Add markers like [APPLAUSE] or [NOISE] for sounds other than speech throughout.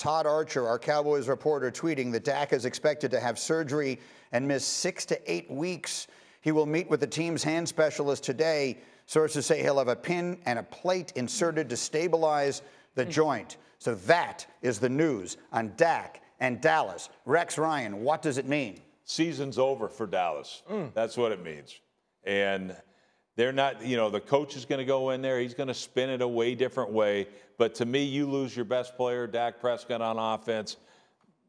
Todd Archer, our Cowboys reporter, tweeting that Dak is expected to have surgery and miss six to eight weeks. He will meet with the team's hand specialist today. Sources say he'll have a pin and a plate inserted to stabilize the hmm. joint. So that is the news on Dak and Dallas. Rex Ryan, what does it mean? Season's over for Dallas. Hmm. That's what it means. And they're not, you know, the coach is going to go in there. He's going to spin it a way different way. But to me, you lose your best player, Dak Prescott, on offense.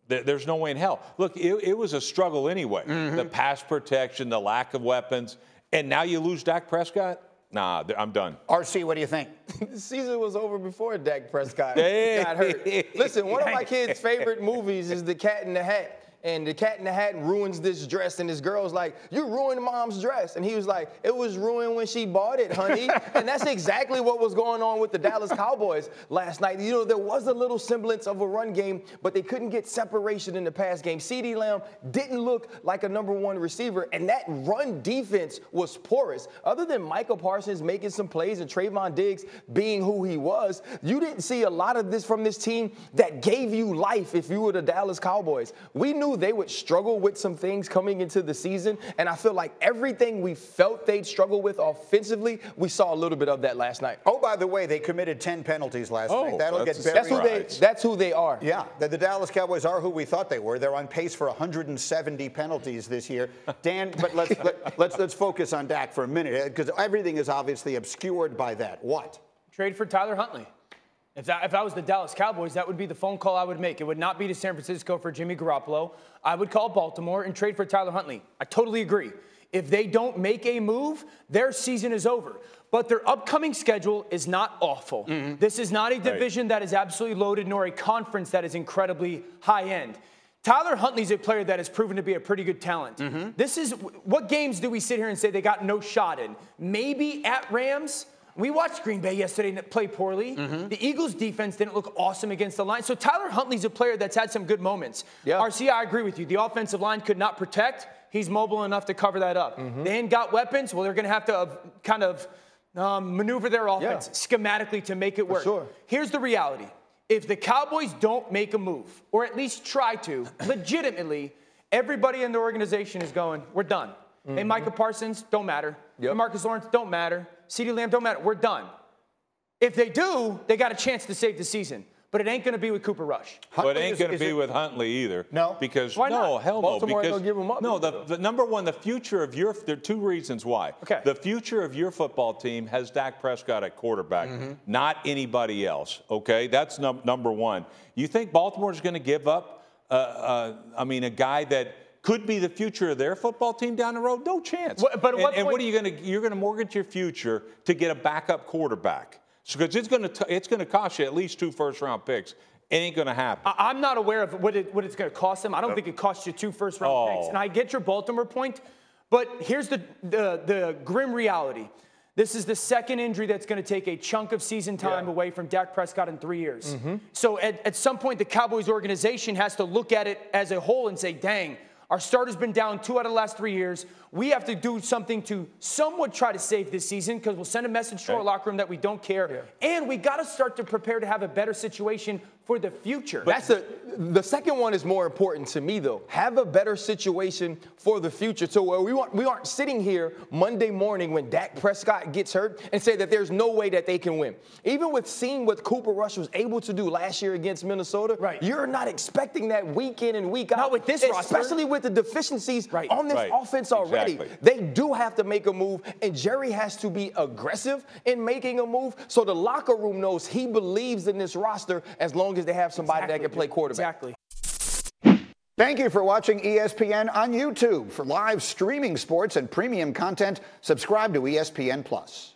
There's no way in hell. Look, it, it was a struggle anyway. Mm-hmm. The pass protection, the lack of weapons, and now you lose Dak Prescott. Nah, I'm done. RC, what do you think? [LAUGHS] The season was over before Dak Prescott got hurt. Listen, one of my [LAUGHS] kids' favorite movies is The Cat in the Hat. And the cat in the hat ruins this dress, and this girl's like, You ruined mom's dress. And he was like, It was ruined when she bought it, honey. [LAUGHS] and that's exactly what was going on with the Dallas Cowboys last night. You know, there was a little semblance of a run game, but they couldn't get separation in the pass game. CeeDee Lamb didn't look like a number one receiver, and that run defense was porous. Other than Micah Parsons making some plays and Trevon Diggs being who he was, you didn't see a lot of this from this team that gave you life if you were the Dallas Cowboys. We knew they would struggle with some things coming into the season, and I feel like everything we felt they'd struggle with offensively, we saw a little bit of that last night. Oh, by the way, they committed 10 penalties last Oh, night. That'll that's get a buried. That's who they. That's who they are. Yeah, the, the Dallas Cowboys are who we thought they were. They're on pace for 170 penalties this year. Dan, but let's let, let's let's focus on Dak for a minute because everything is obviously obscured by that. What? Trade for Tyler Huntley. If, that, if I was the Dallas Cowboys, that would be the phone call I would make. It would not be to San Francisco for Jimmy Garoppolo. I would call Baltimore and trade for Tyler Huntley. I totally agree. If they don't make a move, their season is over. But their upcoming schedule is not awful. Mm-hmm. This is not a division that is absolutely loaded, nor a conference that is incredibly high end. Tyler Huntley's a player that has proven to be a pretty good talent. Mm-hmm. This is what games do we sit here and say they got no shot in? Maybe at Rams. We watched Green Bay yesterday play poorly. The Eagles' defense didn't look awesome against the line. So Tyler Huntley's a player that's had some good moments. Yeah. RC, I agree with you. The offensive line could not protect. He's mobile enough to cover that up. They ain't got weapons. Well, they're going to have to uh, kind of um, maneuver their offense schematically to make it work. sure. Here's the reality. If the Cowboys don't make a move, or at least try to, [CLEARS THROAT] legitimately, everybody in the organization is going, we're done. Hey, Micah Parsons, don't matter. Yep. Marcus Lawrence, don't matter. CeeDee Lamb, don't matter. We're done. If they do, they got a chance to save the season. But it ain't going to be with Cooper Rush. But it ain't going to be it- with Huntley either. No? because Why no, hell Baltimore no. ain't Because gonna give 'em up no, the, the number one, the future of your there are two reasons why. Okay. The future of your football team has Dak Prescott at quarterback, Mm-hmm. not anybody else. Okay, that's num- number one. You think Baltimore's going to give up? Uh, uh, I mean, a guy that. Could be the future of their football team down the road. No chance. What- but and, what and what are you going to? You're going to mortgage your future to get a backup quarterback. Because it's going to it's going to cost you at least two first round picks. It ain't going to happen. I- I'm not aware of what, it, what it's going to cost them. I don't uh, think it costs you two first round Oh. picks. And I get your Baltimore point, but here's the, the, the grim reality. This is the second injury that's going to take a chunk of season time away from Dak Prescott in three years. Mm-hmm. So at, at some point, the Cowboys organization has to look at it as a whole and say, dang, our starter's been down two out of the last three years. We have to do something to somewhat try to save this season because we'll send a message to our locker room that we don't care. And we got to start to prepare to have a better situation for the future. That's the the second one is more important to me though. Have a better situation for the future. So where we want we aren't sitting here Monday morning when Dak Prescott gets hurt and say that there's no way that they can win. Even with seeing what Cooper Rush was able to do last year against Minnesota, Right. you're not expecting that week in and week out. Not with this roster. especially with the deficiencies Right. on this Right. offense already. Exactly. They do have to make a move, and Jerry has to be aggressive in making a move so the locker room knows he believes in this roster as long as they have somebody that can play quarterback. Exactly. Thank you for watching E ESPN on YouTube. For live streaming sports and premium content, subscribe to E ESPN Plus.